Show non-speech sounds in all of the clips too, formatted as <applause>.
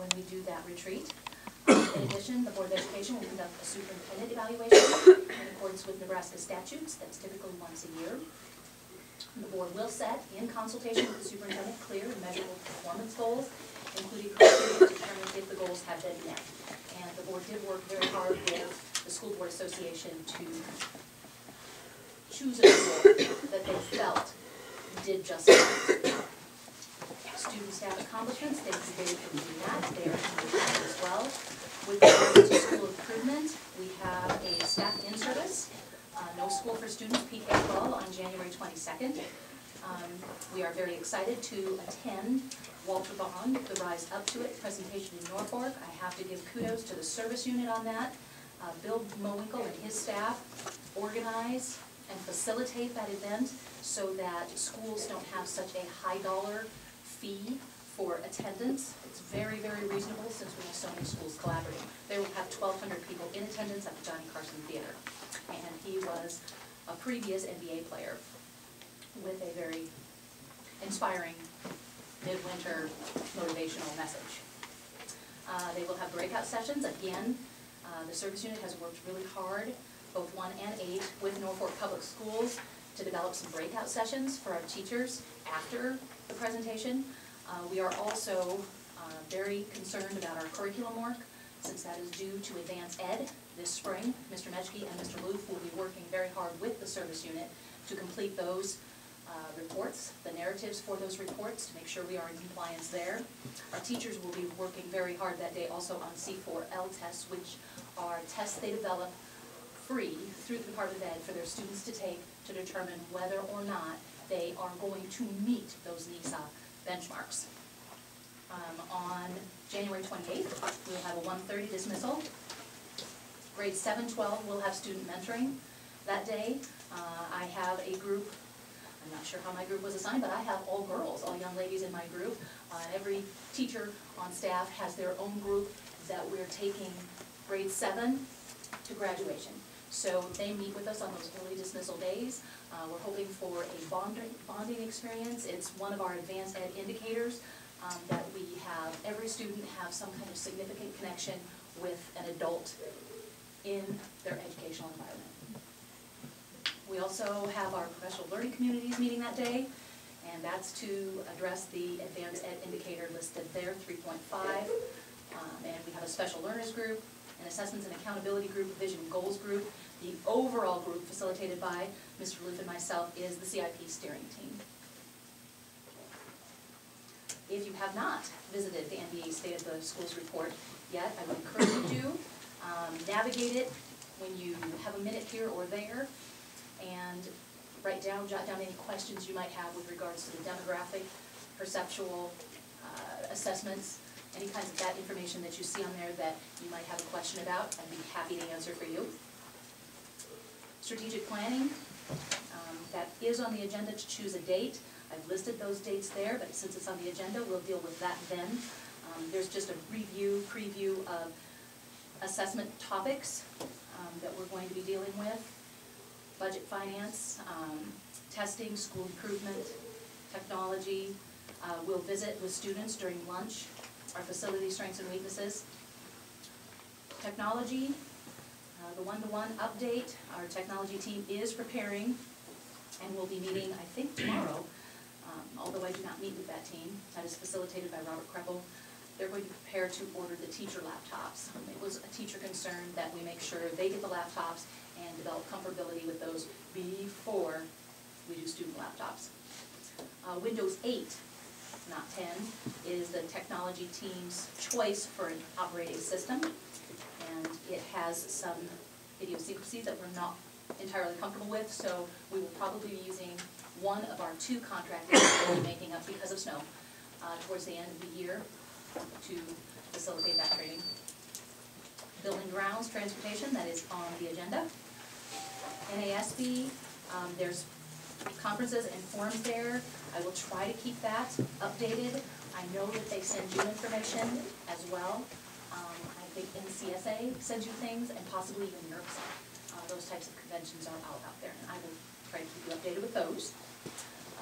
when we do that retreat. <coughs> In addition, the Board of Education will conduct a superintendent evaluation in accordance with Nebraska statutes, that's typically once a year. The board will set, in consultation with the superintendent, clear and measurable performance goals, including criteria to determine if the goals have been met. And the board did work very hard with the School Board Association to choose a goal that they felt did just that. Student staff accomplishments, they did do that, they are included as well. With regards to school improvement, we have a staff in-service, uh, no school for students, PK twelve, on January twenty-second. Um, we are very excited to attend Walter Bond, the Rise Up to It presentation in Norfolk. I have to give kudos to the service unit on that. Uh, Bill Mowinkle and his staff organize and facilitate that event so that schools don't have such a high dollar fee for attendance. It's very, very reasonable since we have so many schools collaborating. They will have twelve hundred people in attendance at the Johnny Carson Theater. And he was a previous NBA player with a very inspiring midwinter motivational message. Uh, They will have breakout sessions, again, uh, the service unit has worked really hard, both one and eight, with Norfolk Public Schools to develop some breakout sessions for our teachers after the presentation. Uh, We are also uh, very concerned about our curriculum work, since that is due to AdvancED this spring. Mr. Mechke and Mr. Loof will be working very hard with the service unit to complete those uh, reports, the narratives for those reports, to make sure we are in compliance there. Our teachers will be working very hard that day also on C4L tests, which are tests they develop free through the Department of Ed for their students to take to determine whether or not they are going to meet those NeSA benchmarks. Um, On January twenty-eighth, we'll have a 1:30 dismissal. Grade 7, 12 will have student mentoring that day. Uh, I have a group, I'm not sure how my group was assigned, but I have all girls, all young ladies in my group. Uh, Every teacher on staff has their own group that we're taking grade seven to graduation. So they meet with us on those early dismissal days. Uh, We're hoping for a bonding, bonding experience. It's one of our advanced ed indicators um, that we have, every student have some kind of significant connection with an adult in their educational environment. We also have our professional learning communities meeting that day, and that's to address the advanced ed indicator listed there, three point five. Um, and we have a special learners group, an assessments and accountability group, vision goals group. The overall group facilitated by Mr. Loof and myself is the CIP steering team. If you have not visited the NBA State of the Schools report yet, I would encourage you to um, navigate it when you have a minute here or there, and write down, jot down any questions you might have with regards to the demographic, perceptual uh, assessments, any kinds of that information that you see on there that you might have a question about, I'd be happy to answer for you. Strategic planning, um, that is on the agenda to choose a date. I've listed those dates there, but since it's on the agenda, we'll deal with that then. Um, There's just a review, preview of assessment topics um, that we're going to be dealing with. Budget finance, um, testing, school improvement, technology. Uh, We'll visit with students during lunch, our facility strengths and weaknesses. Technology, uh, the one-to-one update, our technology team is preparing and will be meeting, I think, tomorrow, um, although I do not meet with that team. That is facilitated by Robert Kreppel. They're going to prepare to order the teacher laptops. It was a teacher concern that we make sure they get the laptops and develop comfortability with those before we do student laptops. Uh, Windows 8, not 10, is the technology team's choice for an operating system. And it has some idiosyncrasies that we're not entirely comfortable with, so we will probably be using one of our two contractors that we'll be making up because of snow uh, towards the end of the year to facilitate that training. Building grounds, transportation, that is on the agenda. NASB, um, there's conferences and forums there. I will try to keep that updated. I know that they send you information as well. Um, I think NCSA sends you things, and possibly even NRCSA. Uh, those types of conventions are out out there, and I will try to keep you updated with those.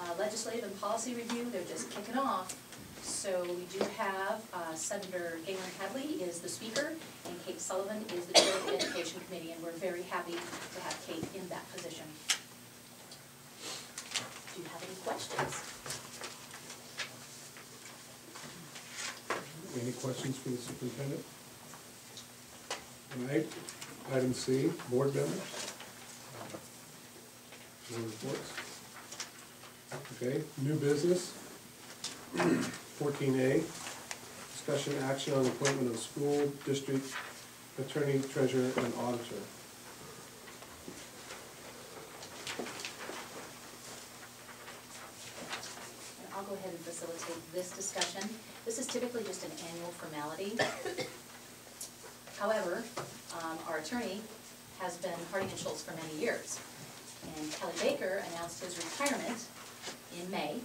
Uh, legislative and policy review, they're just kicking off. So we do have uh, Senator Galen Hadley is the speaker, and Kate Sullivan is the chair of the Education Committee, and we're very happy to have Kate in that position. You have any questions? Any questions for the superintendent? All right, item C, board members. Uh, no reports? Okay, new business. Fourteen A, discussion action on appointment of school district attorney, treasurer, and auditor. Go ahead and facilitate this discussion. This is typically just an annual formality. However, um, our attorney has been Harding and Shultz for many years. And Kelly Baker announced his retirement in May.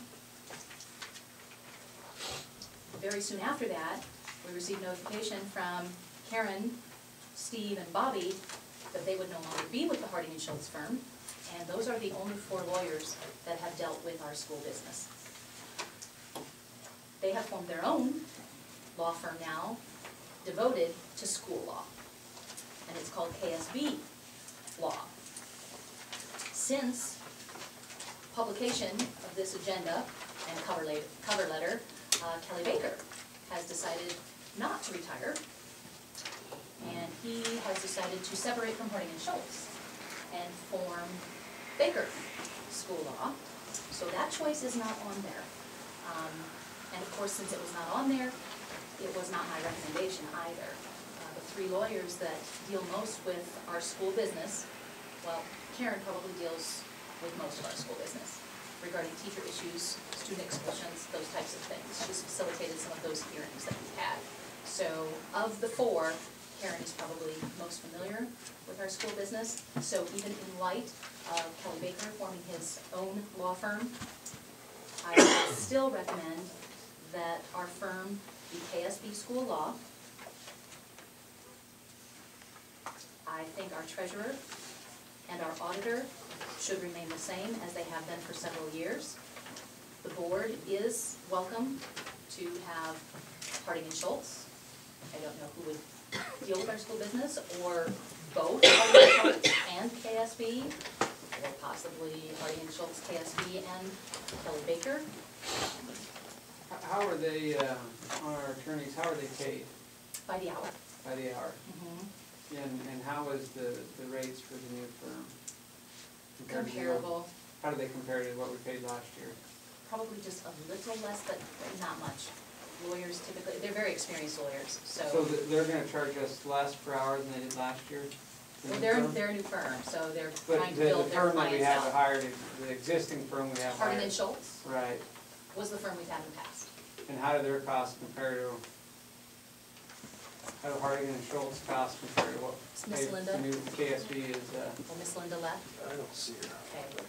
Very soon after that, we received notification from Karen, Steve, and Bobby that they would no longer be with the Harding and Shultz firm. And those are the only four lawyers that have dealt with our school business. They have formed their own law firm now, devoted to school law. And it's called KSB Law. Since publication of this agenda and cover la- cover letter, uh, Kelly Baker has decided not to retire. And he has decided to separate from Harding and Shultz and form Baker School Law. So that choice is not on there. Um, and of course, since it was not on there, it was not my recommendation either. Uh, The three lawyers that deal most with our school business, well, Karen probably deals with most of our school business regarding teacher issues, student expulsions, those types of things. She's facilitated some of those hearings that we've had. So of the four, Karen is probably most familiar with our school business. So even in light of Kelly Baker forming his own law firm, I still recommend that our firm be KSB School Law. I think our treasurer and our auditor should remain the same as they have been for several years. The board is welcome to have Harding and Shultz. I don't know who would deal with our school business, or both and and KSB, or possibly Harding and Shultz, KSB, and Kelly Baker. How are they, uh, our attorneys, how are they paid by the hour. by the hour? Mhm. And, and how is the, the rates for the new firm? compared to the? Comparable, How do they compare to what we paid last year? probably just a little less, but not much. Lawyers typically, they're very experienced lawyers, So so, th- they're gonna charge us less per hour than they did last year? the well, new they're, firm? they're a new firm, so they're But trying to the, the build their firm that we have clientele. hired, the existing firm we have hired. Harding and Shultz Right, was the firm we've had in the past. And how do their costs compare to, how do Harding and Shultz costs compare to what? It's Miss they- Linda. The new KSB is, uh, Well, Miss Linda left, I don't see her. okay.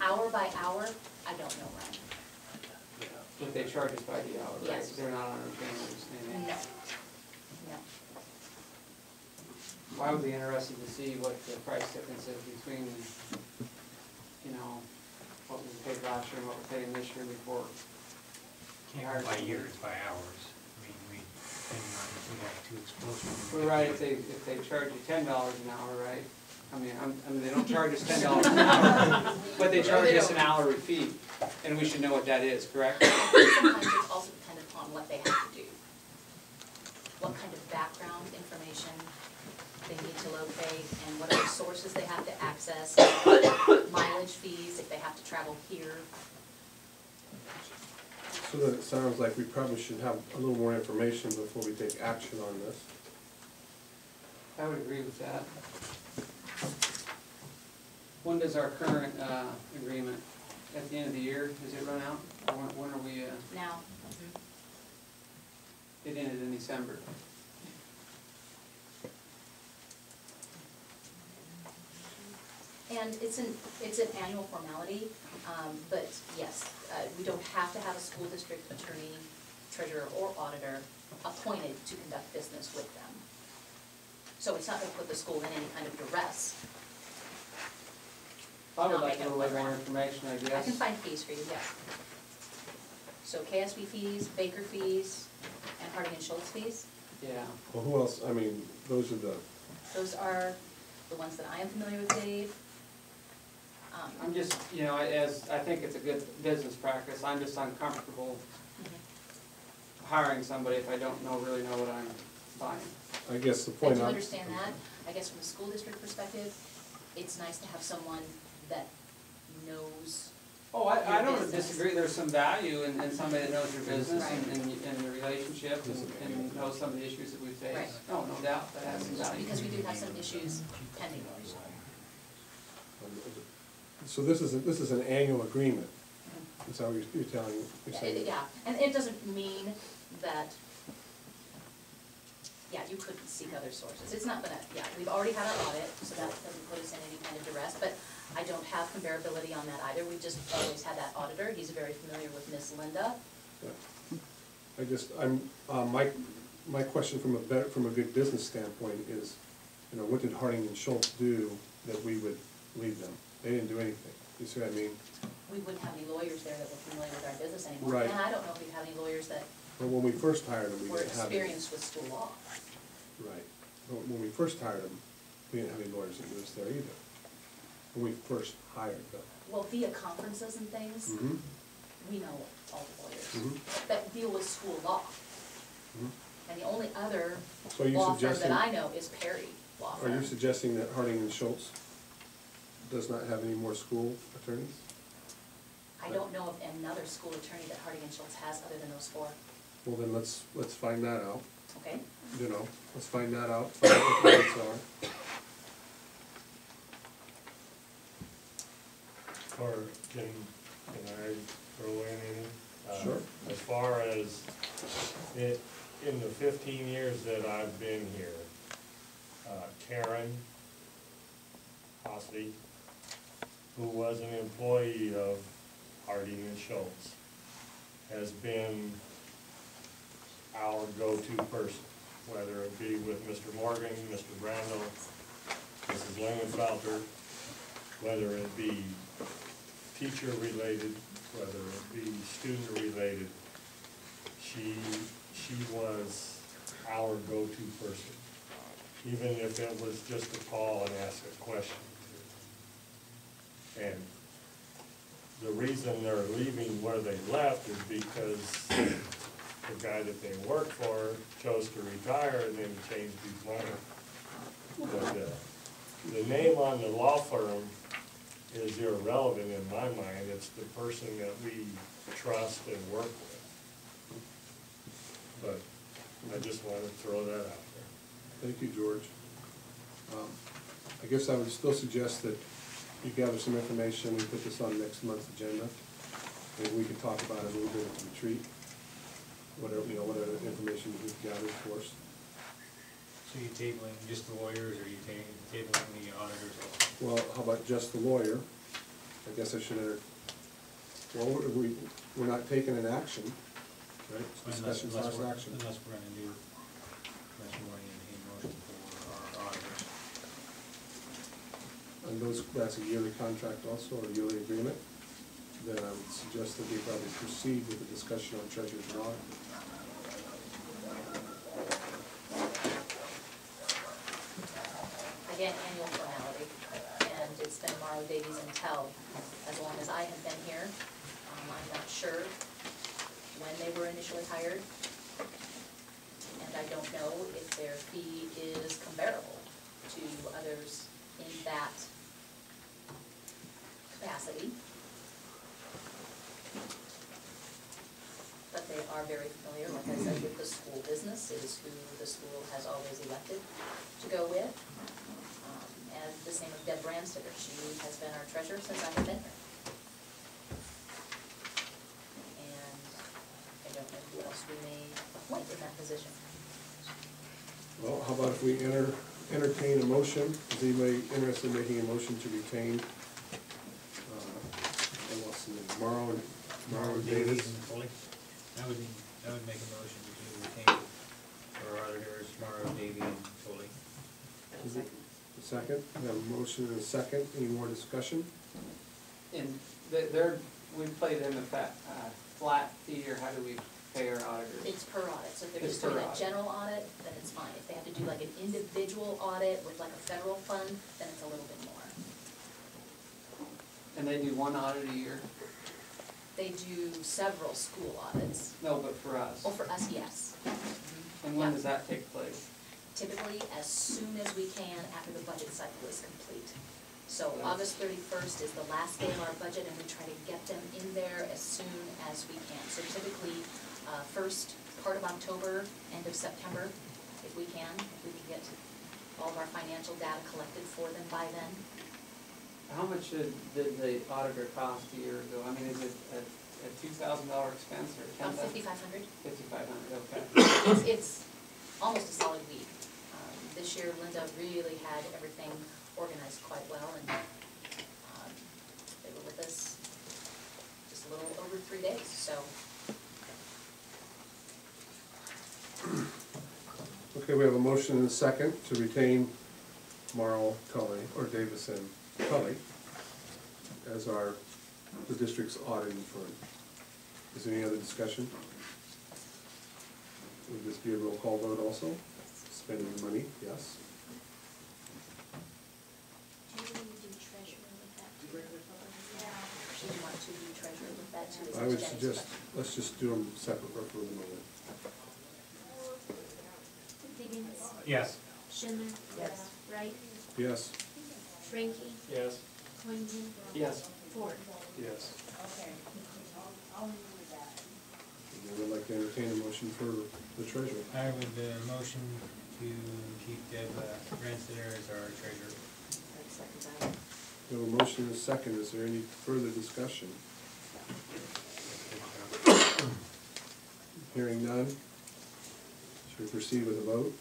Hour by hour, I don't know, Ryan. But they charge us by the hour, right? Yes. They're not on retainer, anything? No, no. Well, I would be interested to see what the price difference is between, you know, what we paid last year and what we're paying this year before. Can't go by years, by hours. I mean, we, depending on if we have two explosions. We're right, if they, if they charge you ten dollars an hour, right? I mean, I'm, I mean, they don't charge us ten dollars an hour, but they charge us an hourly fee, and we should know what that is, correct? Sometimes it's also dependent upon what they have to do. What kind of background information they need to locate, and what other sources they have to access, mileage fees, if they have to travel here. So then it sounds like we probably should have a little more information before we take action on this. I would agree with that. When does our current, uh, agreement, at the end of the year, does it run out? Or when, when are we, uh, Now, it ended in December? and it's an, it's an annual formality, um, but yes, uh, we don't have to have a school district attorney, treasurer, or auditor appointed to conduct business with them. So it's not gonna put the school in any kind of duress. I would Not like a make it little bit more information, I guess. I guess. can find fees for you, yes. So KSB fees, Baker fees, and Harding and Shultz fees. Yeah. Well, who else, I mean, those are the, Those are the ones that I am familiar with, Dave. Um, I'm just, you know, as, I think it's a good business practice, I'm just uncomfortable hiring somebody if I don't know, really know what I'm buying. I guess the I point do I'm. understand that. I guess from a school district perspective, it's nice to have someone that knows, Oh, I, I don't business. disagree, there's some value in, in somebody that knows your business and, Right. and, and the relationship and, and knows some of the issues that we face. Right. No, no doubt, that has some value. because we do have some issues pending. So this is, a- this is an annual agreement, is that what you're, you're telling, you're Yeah, saying? it- Yeah, and it doesn't mean that, yeah, you couldn't seek other sources. It's not gonna, yeah, we've already had our audit, so that doesn't put us in any kind of duress, but I don't have comparability on that either. We've just always had that auditor. He's very familiar with Miss Linda. Yeah. I just, I'm, uh, my, my question from a better, from a good business standpoint is, you know, what did Harding and Shultz do that we would leave them? They didn't do anything, you see what I mean? We wouldn't have any lawyers there that were familiar with our business anymore. Right. And I don't know if we'd have any lawyers that But when we first hired them, we were didn't have. any. experienced with school law. Right, but when we first hired them, we didn't have any lawyers that knew us there either. When we first hired them. Well, via conferences and things, Mm-hmm, we know all the lawyers mm-hmm, that deal with school law. mm-hmm. And the only other So are you law firm suggesting, that I know is Perry Law are Firm. you suggesting that Harding and Shultz does not have any more school attorneys? I don't know of another school attorney that Harding and Shultz has other than those four, Well, then let's, let's find that out, okay? you know, let's find that out, find out what the rates are. Or can, can I throw in any? Uh, Sure. As far as, it, in the fifteen years that I've been here, uh, Karen Hosty, who was an employee of Harding and Shultz, has been our go-to person, whether it be with Mr. Morgan, Mr. Brandel, Mrs. Lingenfelter, whether it be teacher-related, whether it be student-related, she, she was our go-to person, even if it was just to call and ask a question. And the reason they're leaving where they left is because the guy that they worked for chose to retire and then changed his mind. But, uh, the name on the law firm is irrelevant in my mind, it's the person that we trust and work with. But I just wanted to throw that out there. Thank you, George. Um, I guess I would still suggest that you gather some information, we put this on next month's agenda, and we can talk about it a little bit at the retreat, whatever, you know, whatever information you've gathered for us. So you're tabling just the lawyers, or you ta- tabling the auditors also? Well, how about just the lawyer? I guess I should enter, well, we, we're not taking an action, right? It's Unless- Discussion unless slash we're- action. Unless we're gonna do, unless we're to need motion for our auditors. And those, that's a yearly contract also, or yearly agreement, then I would suggest that we probably proceed with the discussion on treasurer's and. Again, annual formality, and it's been Morrow Davies and Tell as long as I have been here. Um, I'm not sure when they were initially hired, and I don't know if their fee is comparable to others in that capacity. But they are very familiar, like I said, with the school business, is who the school has always elected to go with. Um, And the same with Deb Brandstitter, she has been our treasurer since I have been here. And I don't know who else we may appoint in that position. Well, how about if we enter, entertain a motion, is anybody interested in making a motion to retain, uh, what's the name, Morrow, and- Morrow and Davis? and Foley? I would, I would make a motion to retain for our auditors, Morrow, Davy, and Foley. Is it a second? We have a motion and a second, any more discussion? And they- they're, we played in the fact, uh, flat fee, or how do we pay our auditors? It's per audit, so if they're It's just doing per a audit. general audit, then it's fine. If they have to do like an individual audit with like a federal fund, then it's a little bit more. And they do one audit a year? They do several school audits. No, but for us. Well, for us, yes. And when does that take place? Typically, as soon as we can after the budget cycle is complete. So August thirty-first is the last day of our budget, and we try to get them in there as soon as we can. So typically, uh, first part of October, end of September, if we can, if we can get all of our financial data collected for them by then. How much did, did the auditor cost a year ago? I mean, is it a, a two thousand dollar expense or ten About thousand? fifty-five hundred. Fifty-five hundred, okay. It's, it's almost a solid week. Um, This year Linda really had everything organized quite well and um, they were with us just a little over three days, so. Okay, we have a motion and a second to retain Marl Tully, or Davison Tully, as our, the district's auditing firm. Is there any other discussion? Would this be a roll call vote also? Spending the money, yes? Do you want to do treasurer with that? Do you want to do treasurer with that too? I would suggest, let's just do them separate for the moment. Higgins, Yes. Schindler. Yes. Wright, Yes? Frankie, Yes. Colleen, Yes. Ford. Yes. Okay, I would like to entertain a motion for the treasurer. I would, uh, motion to keep Deb uh, Ransomere as our treasurer. I'd second that. We have a motion and a second, is there any further discussion? Hearing none, should we proceed with a vote?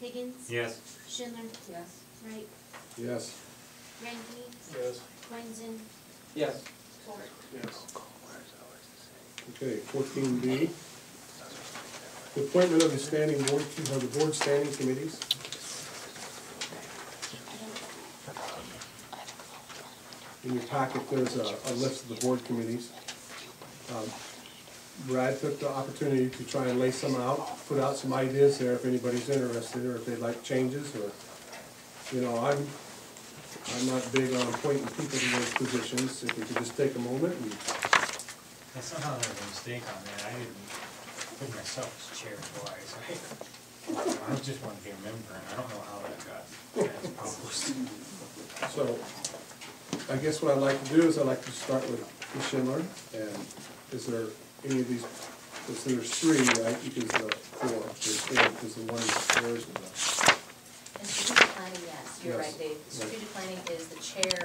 Higgins. Yes. Schindler. Yes. Wright, Yes. Frankie, Yes. Colleen, Yes. Ford. Yes. Okay, fourteen B. The appointment of the standing board, of the board standing committees. In your packet, there's a, a list of the board committees. Um, Brad took the opportunity to try and lay some out, put out some ideas there if anybody's interested, or if they'd like changes, or, you know, I'm, I'm not big on appointing people to those positions, if we could just take a moment and And somehow was a mistake on that, I didn't put myself as chair twice, I, <laughs> I just wanted to be a member, and I don't know how that got transposed. So, I guess what I'd like to do is I'd like to start with Ms. Schindler, and is there any of these, because there's three, right, because the four, there's four, because the one is, it? And strategic planning, yes, you're Yes. right. Right. Strategic planning is the chair